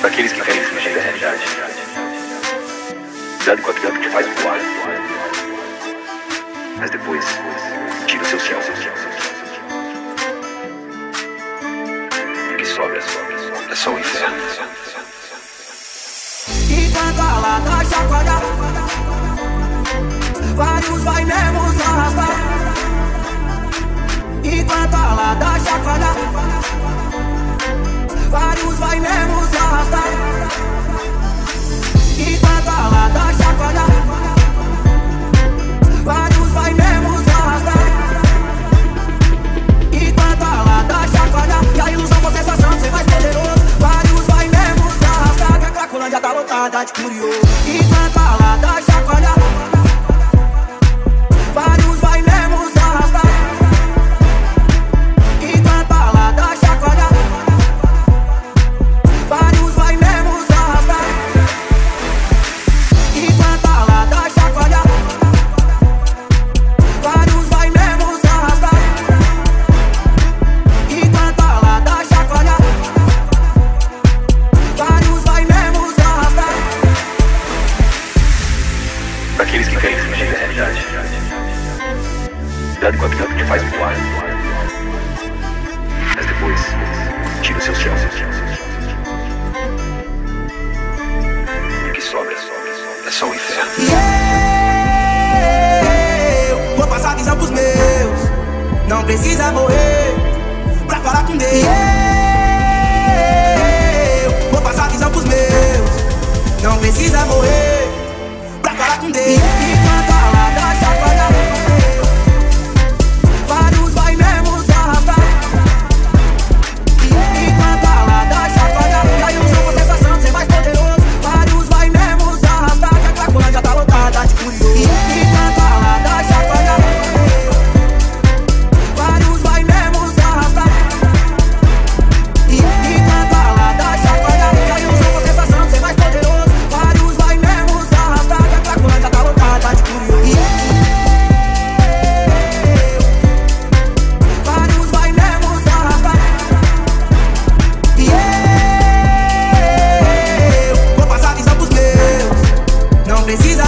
Para aqueles que querem fugir da realidade. Cuidado com aquilo que te faz voar. Mas depois, tira o seu céu. O que sobra é só o inferno. Enquanto a lata chacoalha Vários vai mesmo much booty aqueles que querem fugir da realidade. Cuidado com aquilo que te faz voar. Mas depois, tira o seu céu. O que sobra é só o inferno. E eu vou passar visão pros meus Não precisa morrer Pra falar com Deus E eu vou passar visão pros meus Não precisa morrer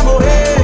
morrer.